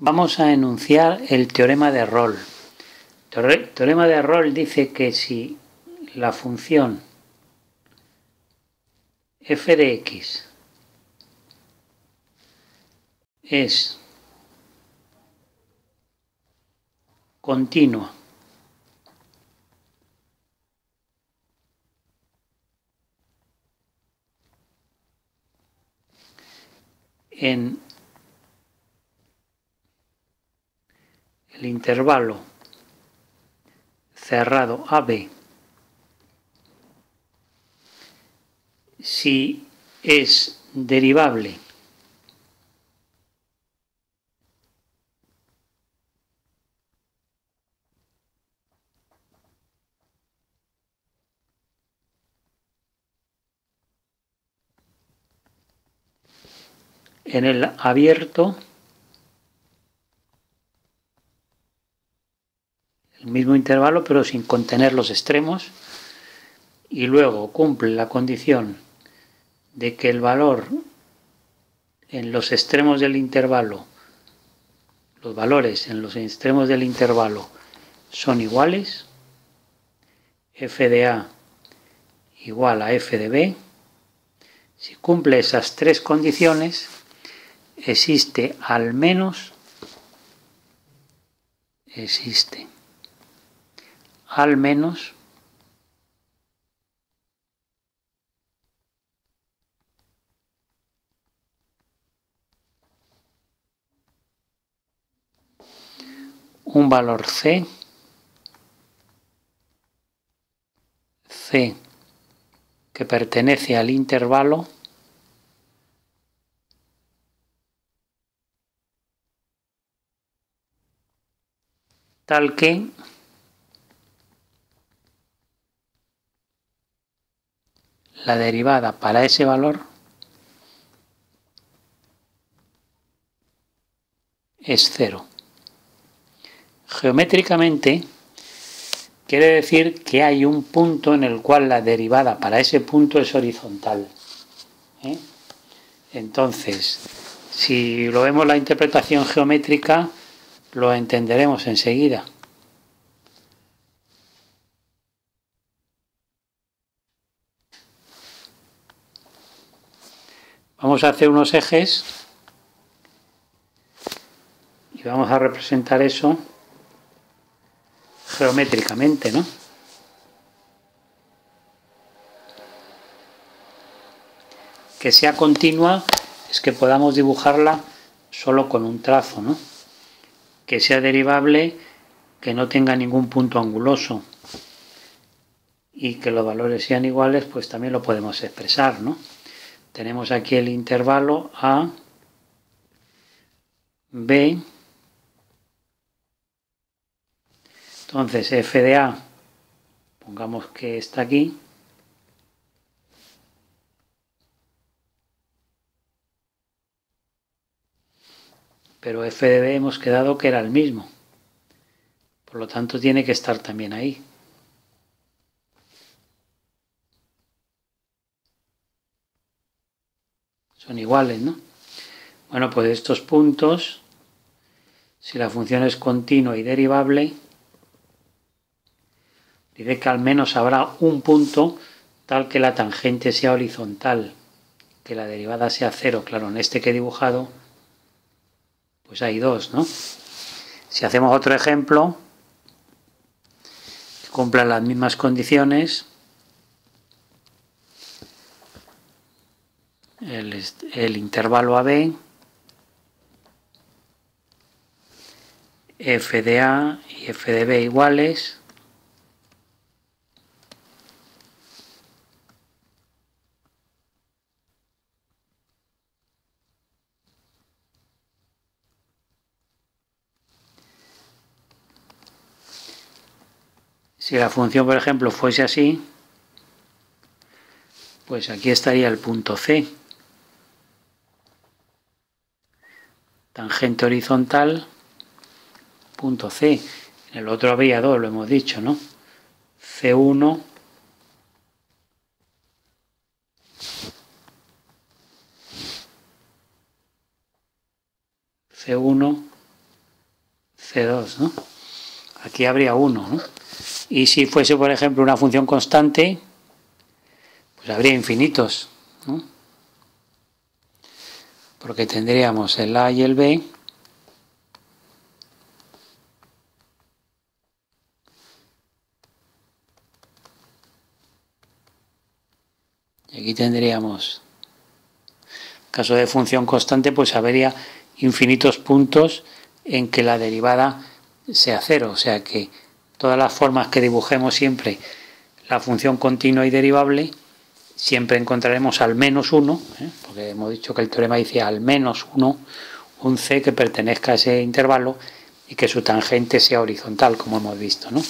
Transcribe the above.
Vamos a enunciar el teorema de Roll. El teorema de Roll dice que si la función f de x es continua en el intervalo cerrado AB si es derivable en el abierto mismo intervalo pero sin contener los extremos. Y luego cumple la condición de que el valor en los extremos del intervalo los valores en los extremos del intervalo son iguales f de a igual a f de b. Si cumple esas tres condiciones existe al menos, existe al menos un valor C, C que pertenece al intervalo tal que la derivada para ese valor es cero. Geométricamente quiere decir que hay un punto en el cual la derivada para ese punto es horizontal. ¿eh? Entonces, si lo vemos la interpretación geométrica, lo entenderemos enseguida. Vamos a hacer unos ejes y vamos a representar eso geométricamente, ¿no? Que sea continua es que podamos dibujarla solo con un trazo, ¿no? que sea derivable, que no tenga ningún punto anguloso y que los valores sean iguales, pues también lo podemos expresar, ¿no? Tenemos aquí el intervalo A, B, entonces f de A, pongamos que está aquí, pero f de b hemos quedado que era el mismo. Por lo tanto, tiene que estar también ahí. Son iguales, ¿no? Bueno, pues estos puntos, si la función es continua y derivable, dice que al menos habrá un punto tal que la tangente sea horizontal, que la derivada sea cero. Claro, en este que he dibujado pues hay dos, ¿no? Si hacemos otro ejemplo, que cumpla las mismas condiciones, el, intervalo AB, f de A y f de B iguales, Si la función, por ejemplo, fuese así, pues aquí estaría el punto C. Tangente horizontal, punto C. En el otro había dos, lo hemos dicho, ¿no? C1 C1 C2, ¿no? Aquí habría 1, ¿no? Y si fuese, por ejemplo, una función constante, pues habría infinitos, ¿no? Porque tendríamos el A y el B Y aquí tendríamos, en caso de función constante, pues habría infinitos puntos en que la derivada sea cero. O sea que todas las formas que dibujemos siempre la función continua y derivable, siempre encontraremos al menos uno, ¿eh? porque hemos dicho que el teorema dice al menos uno, un c que pertenezca a ese intervalo y que su tangente sea horizontal, como hemos visto, ¿no?